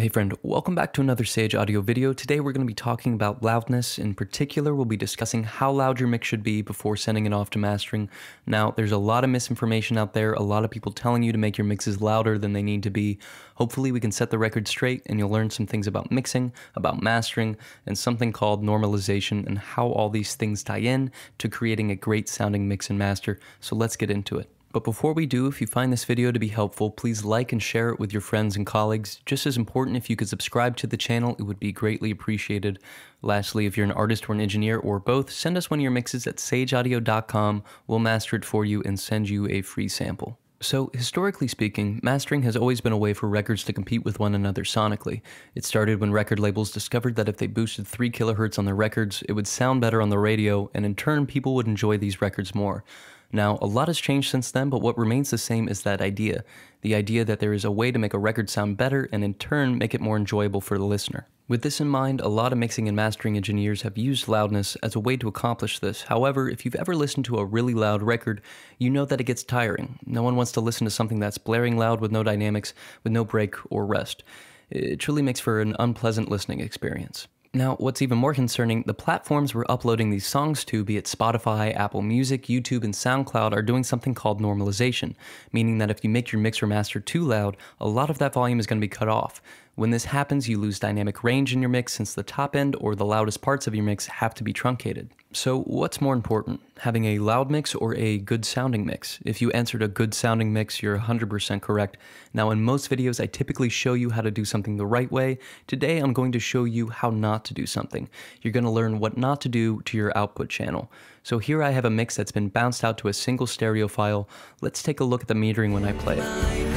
Hey friend, welcome back to another Sage Audio video. Today we're going to be talking about loudness. In particular, we'll be discussing how loud your mix should be before sending it off to mastering. Now, there's a lot of misinformation out there, a lot of people telling you to make your mixes louder than they need to be. Hopefully we can set the record straight and you'll learn some things about mixing, about mastering, and something called normalization and how all these things tie in to creating a great sounding mix and master. So let's get into it. But before we do, if you find this video to be helpful, please like and share it with your friends and colleagues. Just as important, if you could subscribe to the channel, it would be greatly appreciated. Lastly, if you're an artist or an engineer or both, send us one of your mixes at sageaudio.com. We'll master it for you and send you a free sample. So, historically speaking, mastering has always been a way for records to compete with one another sonically. It started when record labels discovered that if they boosted 3 kHz on their records, it would sound better on the radio, and in turn, people would enjoy these records more. Now, a lot has changed since then, but what remains the same is that idea the idea that there is a way to make a record sound better and in turn make it more enjoyable for the listener. With this in mind, a lot of mixing and mastering engineers have used loudness as a way to accomplish this. However, if you've ever listened to a really loud record, you know that it gets tiring. No one wants to listen to something that's blaring loud with no dynamics, with no break or rest. It truly makes for an unpleasant listening experience. Now, what's even more concerning, the platforms we're uploading these songs to, be it Spotify, Apple Music, YouTube, and SoundCloud, are doing something called normalization, meaning that if you make your mix or master too loud, a lot of that volume is going to be cut off. When this happens, you lose dynamic range in your mix since the top end or the loudest parts of your mix have to be truncated. So, what's more important, having a loud mix or a good sounding mix? If you answered a good sounding mix, you're 100% correct. Now, in most videos, I typically show you how to do something the right way. Today, I'm going to show you how not to do something. You're going to learn what not to do to your output channel. So, here I have a mix that's been bounced out to a single stereo file. Let's take a look at the metering when I play it.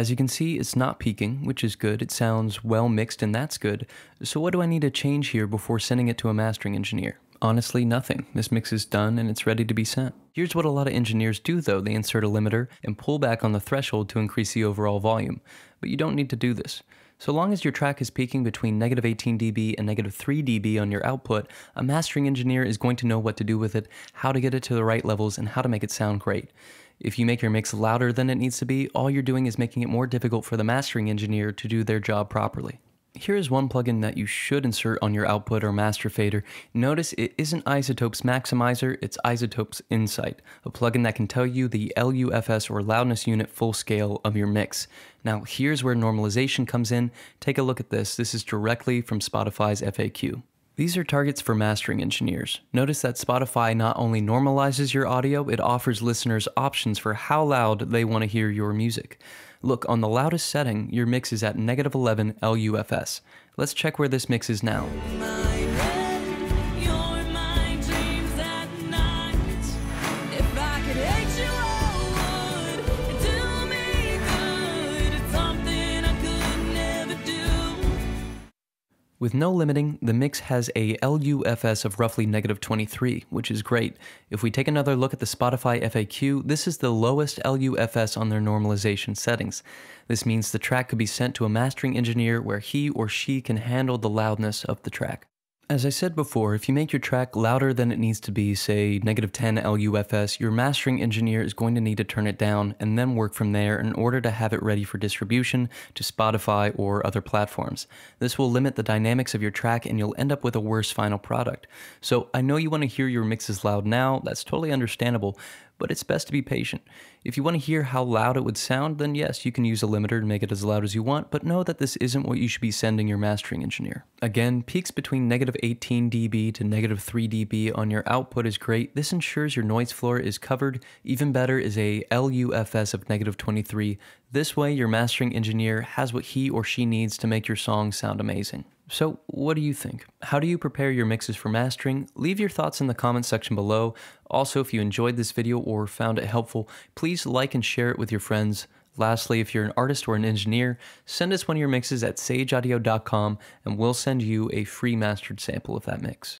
As you can see, it's not peaking, which is good. It sounds well mixed, and that's good. So what do I need to change here before sending it to a mastering engineer? Honestly, nothing. This mix is done and it's ready to be sent. Here's what a lot of engineers do though. They insert a limiter and pull back on the threshold to increase the overall volume. But you don't need to do this. So long as your track is peaking between negative 18 dB and negative 3 dB on your output, a mastering engineer is going to know what to do with it, how to get it to the right levels, and how to make it sound great. If you make your mix louder than it needs to be, all you're doing is making it more difficult for the mastering engineer to do their job properly. Here is one plugin that you should insert on your output or master fader. Notice it isn't iZotope's Maximizer, it's iZotope's Insight, a plugin that can tell you the LUFS or loudness unit full scale of your mix. Now here's where normalization comes in. Take a look at this. This is directly from Spotify's FAQ. These are targets for mastering engineers. Notice that Spotify not only normalizes your audio, it offers listeners options for how loud they want to hear your music. Look, on the loudest setting, your mix is at negative 11 LUFS. Let's check where this mix is now. With no limiting, the mix has a LUFS of roughly negative 23, which is great. If we take another look at the Spotify FAQ, this is the lowest LUFS on their normalization settings. This means the track could be sent to a mastering engineer where he or she can handle the loudness of the track. As I said before, if you make your track louder than it needs to be, say negative 10 LUFS, your mastering engineer is going to need to turn it down and then work from there in order to have it ready for distribution to Spotify or other platforms. This will limit the dynamics of your track and you'll end up with a worse final product. So I know you want to hear your mixes loud now, that's totally understandable, but it's best to be patient. If you want to hear how loud it would sound, then yes, you can use a limiter to make it as loud as you want, but know that this isn't what you should be sending your mastering engineer. Again, peaks between negative 18 dB to negative 3 dB on your output is great. This ensures your noise floor is covered. Even better is a LUFS of negative 23. This way, your mastering engineer has what he or she needs to make your song sound amazing. So, what do you think? How do you prepare your mixes for mastering? Leave your thoughts in the comments section below. Also, if you enjoyed this video or found it helpful, please like and share it with your friends. Lastly, if you're an artist or an engineer, send us one of your mixes at sageaudio.com and we'll send you a free mastered sample of that mix.